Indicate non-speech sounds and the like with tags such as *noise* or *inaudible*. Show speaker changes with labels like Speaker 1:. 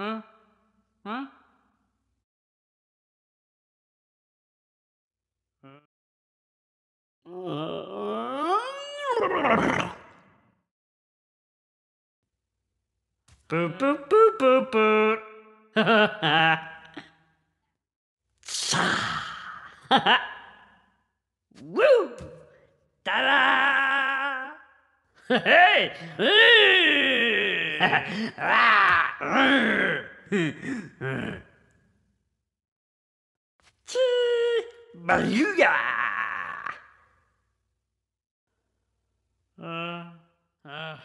Speaker 1: Huh? Huh? Boop boop boop boop boop. Woo! Ta-da! *laughs* Hey! Chee! Baluga! Uh, uh.